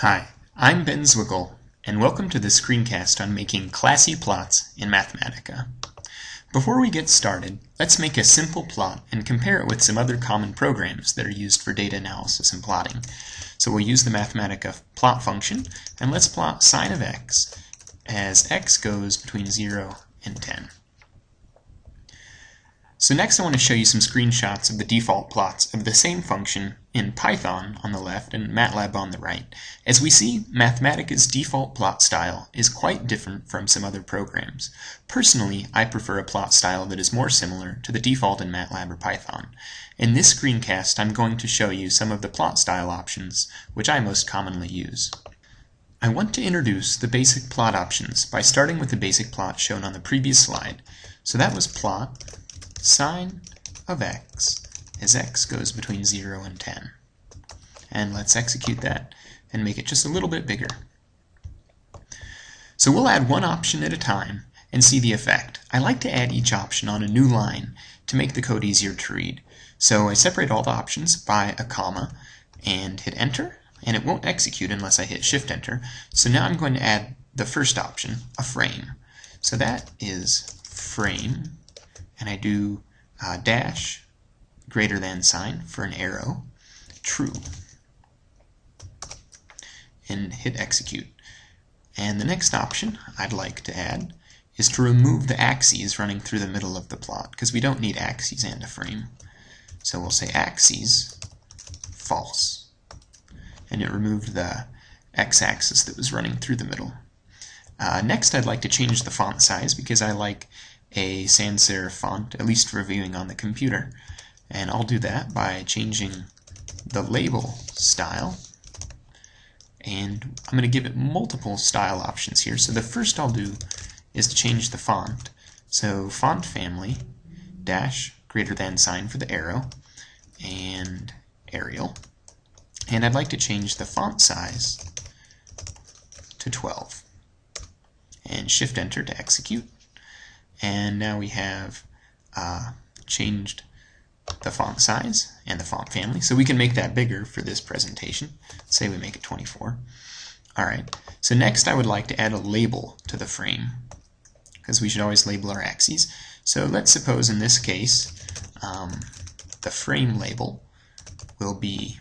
Hi, I'm Ben Zwickl, and welcome to this screencast on making classy plots in Mathematica. Before we get started, let's make a simple plot and compare it with some other common programs that are used for data analysis and plotting. So we'll use the Mathematica plot function, and let's plot sine of x as x goes between 0 and 10. So next I want to show you some screenshots of the default plots of the same function in Python on the left and MATLAB on the right. As we see, Mathematica's default plot style is quite different from some other programs. Personally, I prefer a plot style that is more similar to the default in MATLAB or Python. In this screencast, I'm going to show you some of the plot style options which I most commonly use. I want to introduce the basic plot options by starting with the basic plot shown on the previous slide. So that was plot sine of x as x goes between 0 and 10. And let's execute that and make it just a little bit bigger. So we'll add one option at a time and see the effect. I like to add each option on a new line to make the code easier to read. So I separate all the options by a comma and hit enter and it won't execute unless I hit shift enter. So now I'm going to add the first option, a frame. So that is frame and I do uh, dash greater than sign for an arrow, true, and hit execute. And the next option I'd like to add is to remove the axes running through the middle of the plot, because we don't need axes and a frame. So we'll say axes false. And it removed the x-axis that was running through the middle. Uh, next I'd like to change the font size because I like a sans serif font, at least for viewing on the computer. And I'll do that by changing the label style. And I'm going to give it multiple style options here. So the first I'll do is to change the font. So font family dash greater than sign for the arrow and Arial. And I'd like to change the font size to 12. And shift enter to execute. And now we have uh, changed the font size and the font family. So we can make that bigger for this presentation. Say we make it 24. Alright, so next I would like to add a label to the frame because we should always label our axes. So let's suppose in this case um, the frame label will be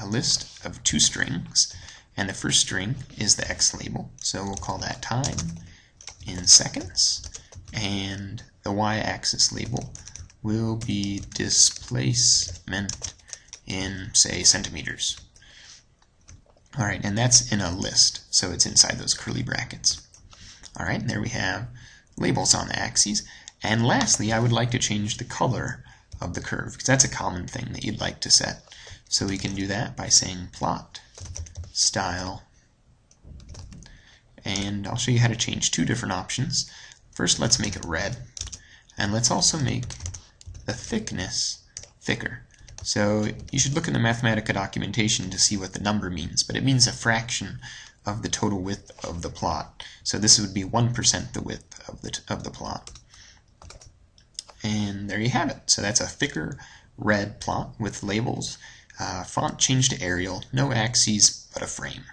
a list of two strings and the first string is the x label. So we'll call that time in seconds and the y-axis label will be displacement in, say, centimeters. Alright, and that's in a list, so it's inside those curly brackets. Alright, and there we have labels on the axes. And lastly, I would like to change the color of the curve, because that's a common thing that you'd like to set. So we can do that by saying plot style. And I'll show you how to change two different options. First, let's make it red. And let's also make the thickness thicker. So you should look in the Mathematica documentation to see what the number means, but it means a fraction of the total width of the plot. So this would be 1% the width of the, of the plot. And there you have it. So that's a thicker red plot with labels. Uh, font changed to Arial, no axes, but a frame.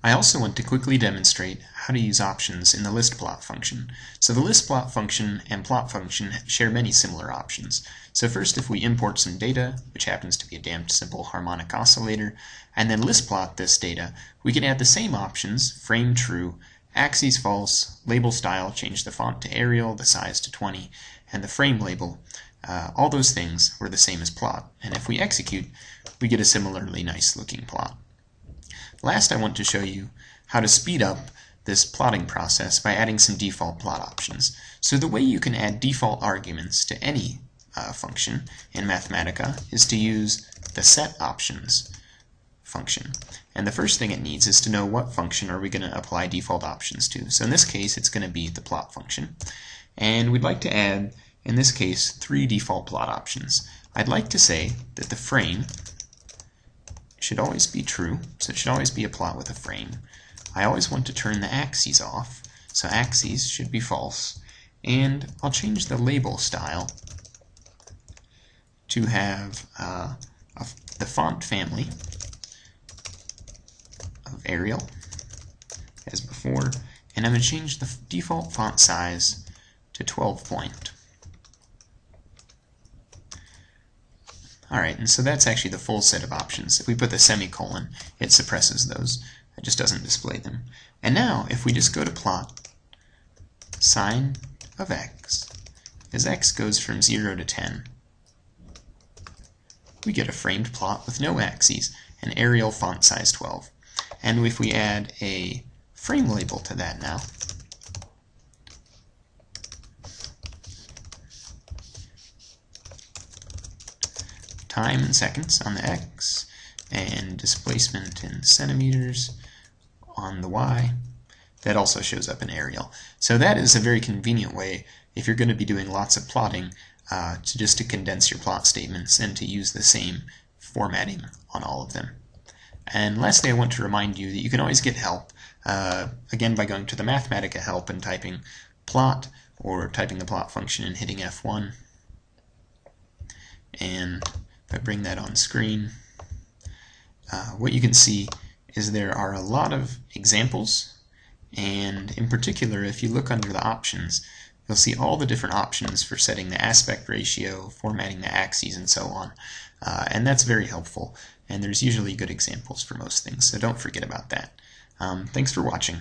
I also want to quickly demonstrate how to use options in the list plot function. So the list plot function and plot function share many similar options. So first if we import some data, which happens to be a damped simple harmonic oscillator, and then list plot this data, we can add the same options, frame true, axes false, label style, change the font to Arial, the size to 20, and the frame label. Uh, all those things were the same as plot, and if we execute, we get a similarly nice looking plot. Last I want to show you how to speed up this plotting process by adding some default plot options. So the way you can add default arguments to any uh, function in Mathematica is to use the set options function. And the first thing it needs is to know what function are we going to apply default options to. So in this case, it's going to be the plot function. And we'd like to add, in this case, three default plot options. I'd like to say that the frame should always be true, so it should always be a plot with a frame. I always want to turn the axes off, so axes should be false. And I'll change the label style to have uh, a, the font family of Arial as before, and I'm going to change the default font size to 12 point. Alright, and so that's actually the full set of options. If we put the semicolon, it suppresses those. It just doesn't display them. And now, if we just go to plot sine of x, as x goes from 0 to 10, we get a framed plot with no axes, and Arial font size 12. And if we add a frame label to that now, time in seconds on the x, and displacement in centimeters on the y. That also shows up in Arial. So that is a very convenient way, if you're going to be doing lots of plotting, uh, to just to condense your plot statements and to use the same formatting on all of them. And lastly, I want to remind you that you can always get help, uh, again by going to the Mathematica help and typing plot, or typing the plot function and hitting F1. And if I bring that on screen, uh, what you can see is there are a lot of examples, and in particular, if you look under the options, you'll see all the different options for setting the aspect ratio, formatting the axes, and so on. Uh, and that's very helpful, and there's usually good examples for most things, so don't forget about that. Um, thanks for watching.